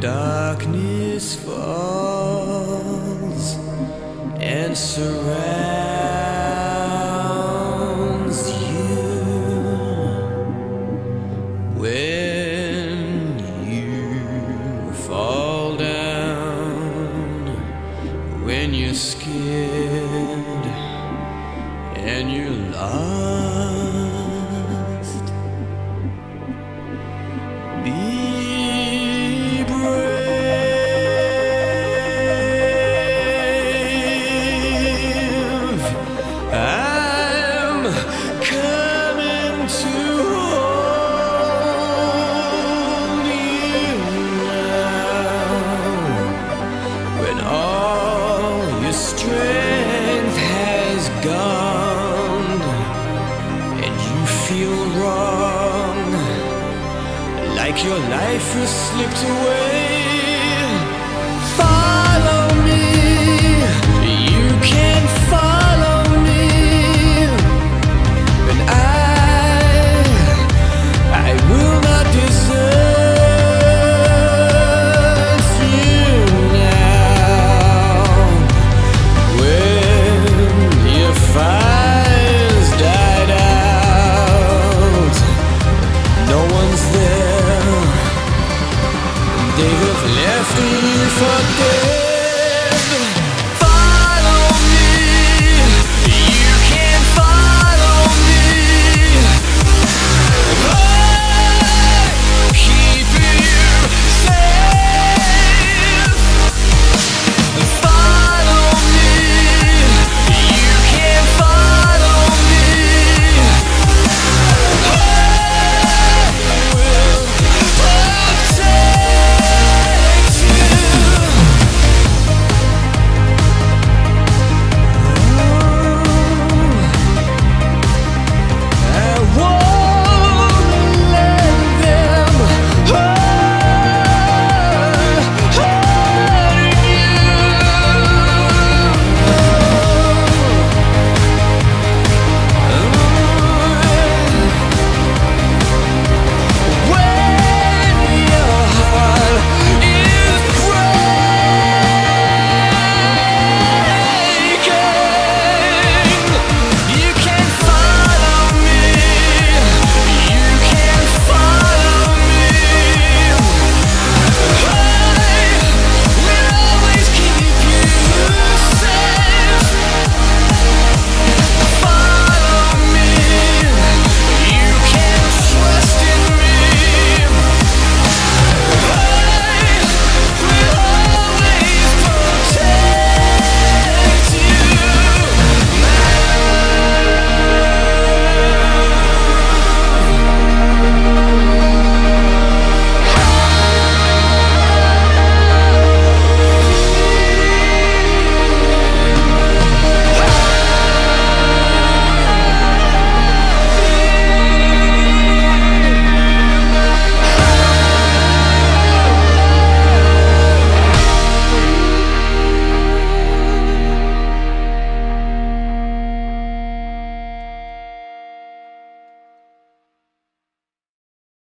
darkness falls and surrounds you. When you fall down when you're scared and you're lost like your life has slipped away